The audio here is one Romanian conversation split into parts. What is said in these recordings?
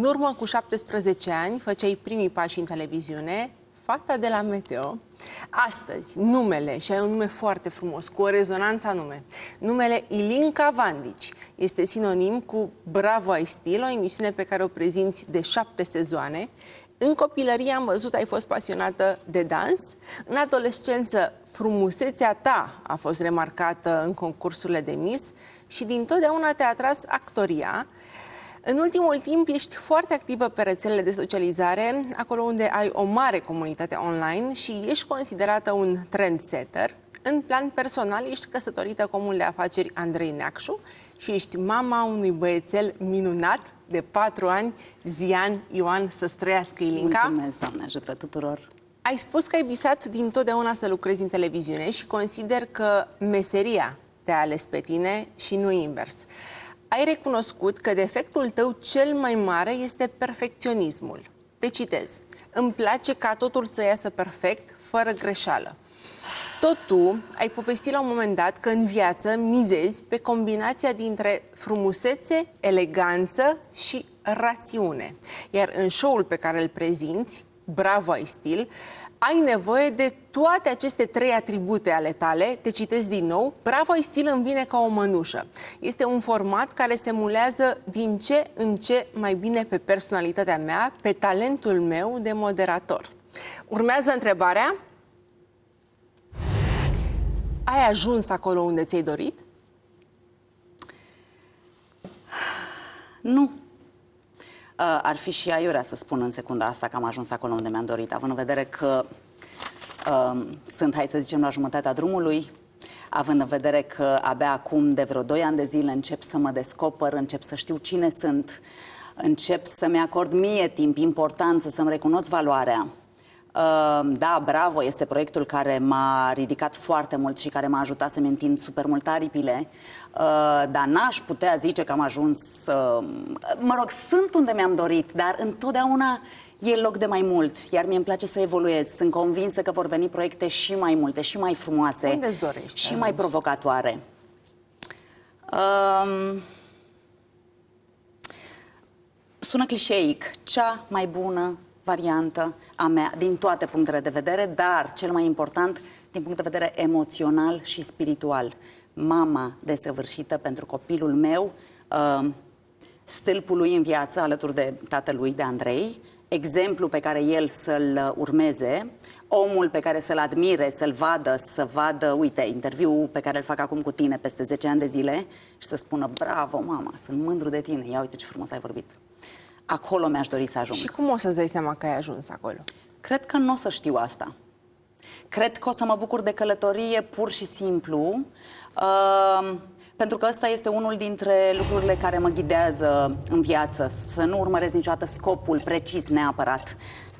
În urmă cu 17 ani făceai primii pași în televiziune, fata de la Meteo. Astăzi, numele, și ai un nume foarte frumos, cu o rezonanță anume, numele Ilinca Vandici este sinonim cu Bravo ai stil, o emisiune pe care o prezinți de șapte sezoane. În copilărie am văzut ai fost pasionată de dans. În adolescență, frumusețea ta a fost remarcată în concursurile de Miss și din totdeauna te-a atras actoria. În ultimul timp ești foarte activă pe rețelele de socializare, acolo unde ai o mare comunitate online și ești considerată un trendsetter. În plan personal, ești căsătorită cu omul de afaceri Andrei Neacșu și ești mama unui băiețel minunat de patru ani, Zian Ioan, să străiască Ilinca. Mulțumesc, Doamne, ajută tuturor! Ai spus că ai visat din totdeauna să lucrezi în televiziune și consider că meseria te-a ales pe tine și nu invers ai recunoscut că defectul tău cel mai mare este perfecționismul. Te citez. Îmi place ca totul să iasă perfect, fără greșeală. Tot tu ai povestit la un moment dat că în viață mizezi pe combinația dintre frumusețe, eleganță și rațiune. Iar în show-ul pe care îl prezinți, Bravo ai stil, ai nevoie de toate aceste trei atribute ale tale. Te citesc din nou. Bravo ai stil îmi vine ca o mănușă. Este un format care se mulează din ce în ce mai bine pe personalitatea mea, pe talentul meu de moderator. Urmează întrebarea. Ai ajuns acolo unde ți-ai dorit? Nu. Uh, ar fi și aiurea să spun în secunda asta că am ajuns acolo unde mi-am dorit, având în vedere că uh, sunt, hai să zicem, la jumătatea drumului, având în vedere că abia acum, de vreo 2 ani de zile, încep să mă descoper, încep să știu cine sunt, încep să-mi acord mie timp, importanță, să-mi recunosc valoarea. Uh, da, bravo, este proiectul care m-a ridicat foarte mult și care m-a ajutat să-mi întind super mult aripile. Uh, dar n-aș putea zice că am ajuns, uh, mă rog, sunt unde mi-am dorit, dar întotdeauna e loc de mai mult, iar mie îmi place să evoluez. Sunt convinsă că vor veni proiecte și mai multe, și mai frumoase, unde dorești, și mai provocatoare. Um, sună clișeic, cea mai bună variantă a mea, din toate punctele de vedere, dar cel mai important, din punct de vedere emoțional și spiritual mama desăvârșită pentru copilul meu, uh, stâlpul lui în viață alături de tatălui, de Andrei, exemplu pe care el să-l urmeze, omul pe care să-l admire, să-l vadă, să vadă, uite, interviul pe care îl fac acum cu tine peste 10 ani de zile și să spună, bravo, mama, sunt mândru de tine, ia uite ce frumos ai vorbit. Acolo mi-aș dori să ajung. Și cum o să-ți dai seama că ai ajuns acolo? Cred că nu o să știu asta. Cred că o să mă bucur de călătorie pur și simplu, uh, pentru că ăsta este unul dintre lucrurile care mă ghidează în viață, să nu urmăresc niciodată scopul precis neapărat,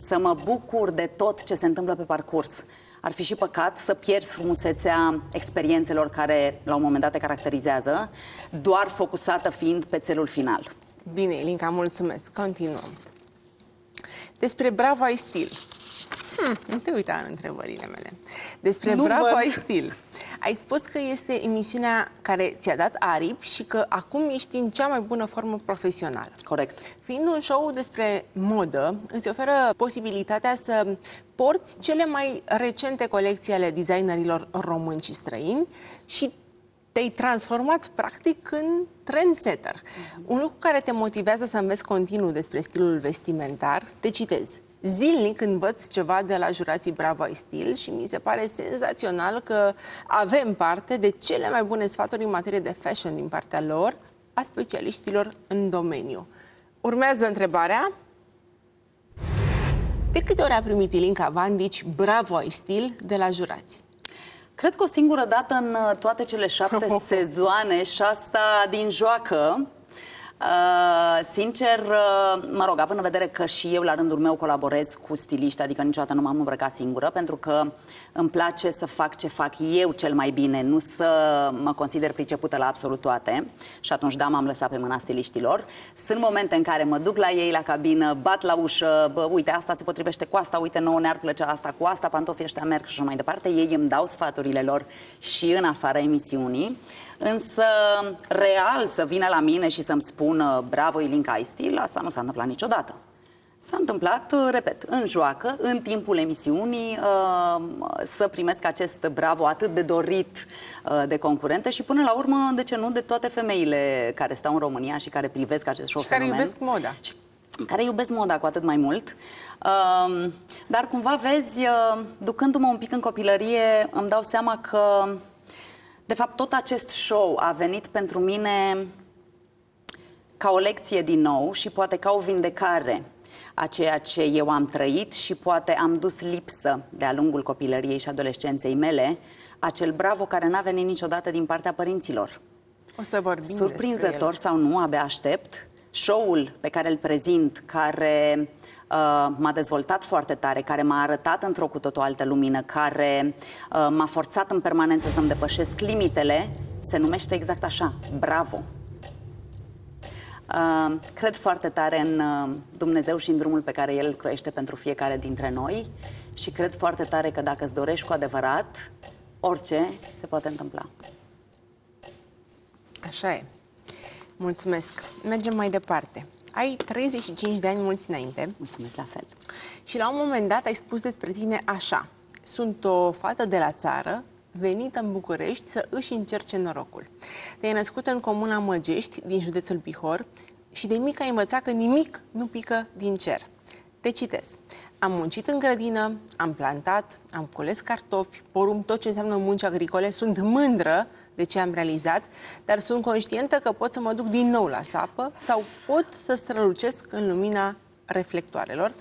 să mă bucur de tot ce se întâmplă pe parcurs. Ar fi și păcat să pierzi frumusețea experiențelor care la un moment dat te caracterizează, doar focusată fiind pe țelul final. Bine, Linca, mulțumesc. Continuăm. Despre Bravo ai stil. Hmm, nu te uita în întrebările mele. Despre nu Bravo văd. ai stil. Ai spus că este emisiunea care ți-a dat aripi și că acum ești în cea mai bună formă profesională. Corect. Fiind un show despre modă, îți oferă posibilitatea să porți cele mai recente colecții ale designerilor români și străini și te-ai transformat practic în trendsetter. Uh-huh. Un lucru care te motivează să înveți continuu despre stilul vestimentar, te citez. Zilnic învăț ceva de la jurații Bravo ai Stil și mi se pare senzațional că avem parte de cele mai bune sfaturi în materie de fashion din partea lor, a specialiștilor în domeniu. Urmează întrebarea. De câte ori a primit Ilinca Vandici Bravo ai Stil de la jurați? Cred că o singură dată în uh, toate cele șapte sezoane și asta din joacă. Uh, sincer, uh, mă rog, având în vedere că și eu la rândul meu colaborez cu stiliști, adică niciodată nu m-am îmbrăcat singură, pentru că îmi place să fac ce fac eu cel mai bine, nu să mă consider pricepută la absolut toate. Și atunci, da, m-am lăsat pe mâna stiliștilor. Sunt momente în care mă duc la ei la cabină, bat la ușă, bă, uite, asta se potrivește cu asta, uite, nouă ne-ar plăcea asta cu asta, pantofii ăștia merg și așa mai departe. Ei îmi dau sfaturile lor și în afara emisiunii. Însă, real, să vină la mine și să-mi spun spună bravo Ilinca, ai stil, asta nu s-a întâmplat niciodată. S-a întâmplat, uh, repet, în joacă, în timpul emisiunii, uh, să primesc acest bravo atât de dorit uh, de concurente și până la urmă, de ce nu, de toate femeile care stau în România și care privesc acest show și care iubesc moda. Și care iubesc moda cu atât mai mult. Um, dar cumva vezi, ducându-mă un pic în copilărie, îmi dau seama că, de fapt, tot acest show a venit pentru mine ca o lecție din nou și poate ca o vindecare a ceea ce eu am trăit și poate am dus lipsă de-a lungul copilăriei și adolescenței mele, acel bravo care n-a venit niciodată din partea părinților. O să vorbim Surprinzător sau nu, abia aștept, show-ul pe care îl prezint, care uh, m-a dezvoltat foarte tare, care m-a arătat într-o cu totul altă lumină, care uh, m-a forțat în permanență să-mi depășesc limitele, se numește exact așa, Bravo! Uh, cred foarte tare în uh, Dumnezeu și în drumul pe care El croiește pentru fiecare dintre noi și cred foarte tare că dacă îți dorești cu adevărat, orice se poate întâmpla. Așa e. Mulțumesc. Mergem mai departe. Ai 35 de ani mulți înainte. Mulțumesc la fel. Și la un moment dat ai spus despre tine așa. Sunt o fată de la țară, venită în București să își încerce norocul. Te-ai născut în comuna Măgești, din județul Bihor, și de mic ai învățat că nimic nu pică din cer. Te citez. Am muncit în grădină, am plantat, am cules cartofi, porumb, tot ce înseamnă munci agricole. Sunt mândră de ce am realizat, dar sunt conștientă că pot să mă duc din nou la sapă sau pot să strălucesc în lumina reflectoarelor.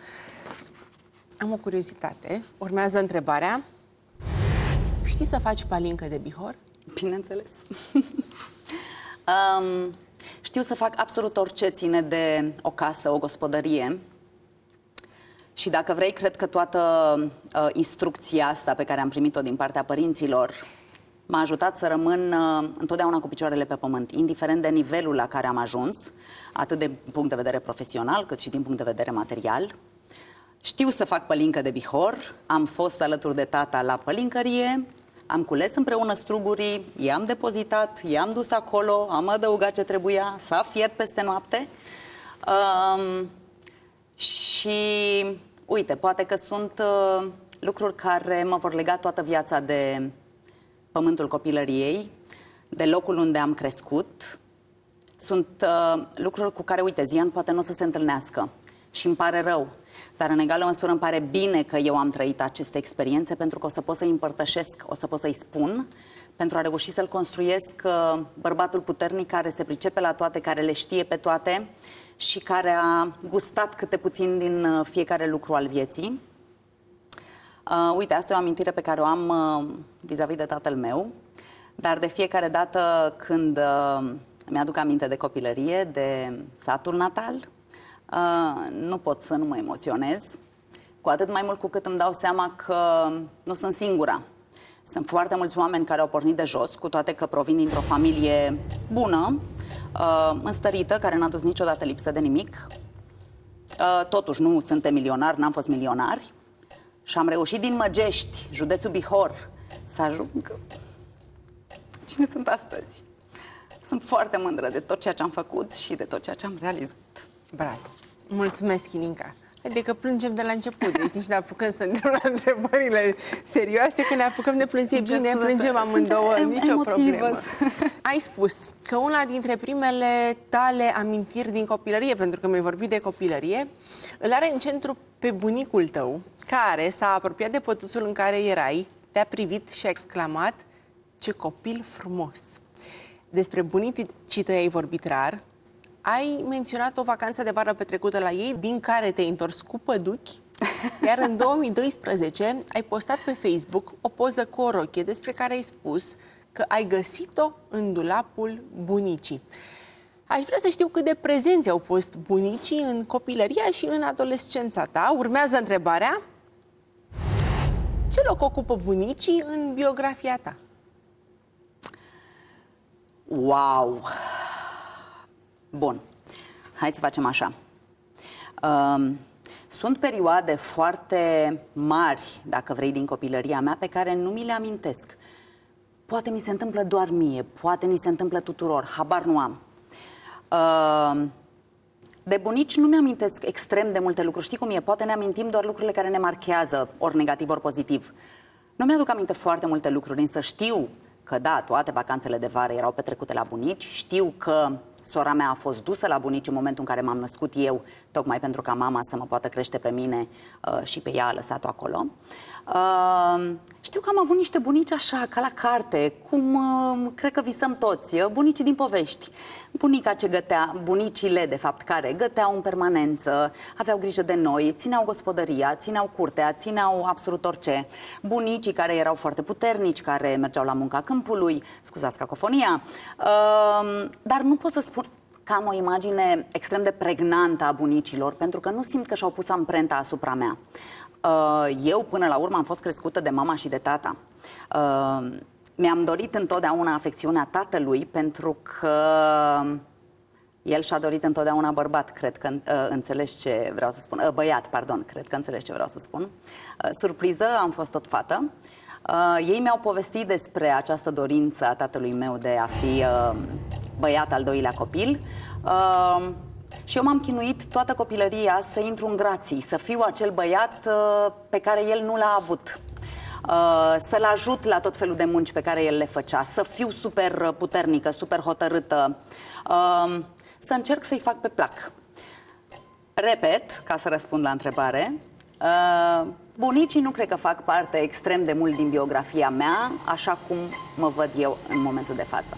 Am o curiozitate. Urmează întrebarea. Știi să faci palincă de bihor? Bineînțeles. um, știu să fac absolut orice ține de o casă, o gospodărie. Și dacă vrei, cred că toată uh, instrucția asta pe care am primit-o din partea părinților m-a ajutat să rămân uh, întotdeauna cu picioarele pe pământ, indiferent de nivelul la care am ajuns, atât din punct de vedere profesional, cât și din punct de vedere material. Știu să fac pălincă de bihor, am fost alături de tata la pălincărie, am cules împreună strugurii, i-am depozitat, i-am dus acolo, am adăugat ce trebuia, s-a fiert peste noapte. Um, și uite, poate că sunt uh, lucruri care mă vor lega toată viața de pământul copilăriei, de locul unde am crescut. Sunt uh, lucruri cu care, uite, Zian poate nu o să se întâlnească și îmi pare rău. Dar în egală măsură îmi pare bine că eu am trăit aceste experiențe pentru că o să pot să-i împărtășesc, o să pot să-i spun pentru a reuși să-l construiesc uh, bărbatul puternic care se pricepe la toate, care le știe pe toate și care a gustat câte puțin din uh, fiecare lucru al vieții. Uh, uite, asta e o amintire pe care o am uh, vis-a-vis de tatăl meu, dar de fiecare dată când uh, mi-aduc aminte de copilărie, de satul natal, Uh, nu pot să nu mă emoționez, cu atât mai mult cu cât îmi dau seama că nu sunt singura. Sunt foarte mulți oameni care au pornit de jos, cu toate că provin dintr-o familie bună, uh, înstărită, care n-a dus niciodată lipsă de nimic. Uh, totuși, nu suntem milionari, n-am fost milionari. Și am reușit din Măgești, județul Bihor, să ajung cine sunt astăzi. Sunt foarte mândră de tot ceea ce am făcut și de tot ceea ce am realizat. Bravo! Mulțumesc, Ilinca. Adică plângem de la început, deci nici ne apucăm să ne la întrebările serioase, că ne apucăm de plâns e bine, plângem amândouă, nicio problemă. Ai spus că una dintre primele tale amintiri din copilărie, pentru că mi-ai vorbit de copilărie, îl are în centru pe bunicul tău, care s-a apropiat de pătuțul în care erai, te-a privit și a exclamat, ce copil frumos! Despre bunicii tăi ai vorbit rar, ai menționat o vacanță de vară petrecută la ei, din care te-ai întors cu păduchi, iar în 2012 ai postat pe Facebook o poză cu o rochie despre care ai spus că ai găsit-o în dulapul bunicii. Aș vrea să știu cât de prezenți au fost bunicii în copilăria și în adolescența ta. Urmează întrebarea. Ce loc ocupă bunicii în biografia ta? Wow! Bun, hai să facem așa. Um, sunt perioade foarte mari, dacă vrei, din copilăria mea, pe care nu mi le amintesc. Poate mi se întâmplă doar mie, poate mi se întâmplă tuturor, habar nu am. Uh, de bunici nu mi-amintesc extrem de multe lucruri. Știi cum e? Poate ne amintim doar lucrurile care ne marchează, ori negativ, ori pozitiv. Nu mi-aduc aminte foarte multe lucruri, însă știu că da, toate vacanțele de vară erau petrecute la bunici, știu că Sora mea a fost dusă la bunici în momentul în care m-am născut eu, tocmai pentru ca mama să mă poată crește pe mine uh, și pe ea a lăsat-o acolo. Uh, știu că am avut niște bunici așa, ca la carte, cum uh, cred că visăm toți, uh, bunicii din povești. Bunica ce gătea, bunicile de fapt, care găteau în permanență, aveau grijă de noi, țineau gospodăria, țineau curtea, țineau absolut orice. Bunicii care erau foarte puternici, care mergeau la munca câmpului, scuzați cacofonia, uh, dar nu pot să spun că am o imagine extrem de pregnantă a bunicilor, pentru că nu simt că și-au pus amprenta asupra mea. Uh, eu, până la urmă, am fost crescută de mama și de tata. Uh, mi-am dorit întotdeauna afecțiunea tatălui, pentru că el și-a dorit întotdeauna bărbat, cred că uh, înțelegi ce vreau să spun. Uh, băiat, pardon, cred că înțelegi ce vreau să spun. Uh, surpriză, am fost tot fată. Uh, ei mi-au povestit despre această dorință a tatălui meu de a fi uh, băiat al doilea copil. Uh, și eu m-am chinuit toată copilăria să intru în grații, să fiu acel băiat uh, pe care el nu l-a avut. Uh, să-l ajut la tot felul de munci pe care el le făcea, să fiu super puternică, super hotărâtă, uh, să încerc să-i fac pe plac. Repet, ca să răspund la întrebare, uh, bunicii nu cred că fac parte extrem de mult din biografia mea, așa cum mă văd eu în momentul de față.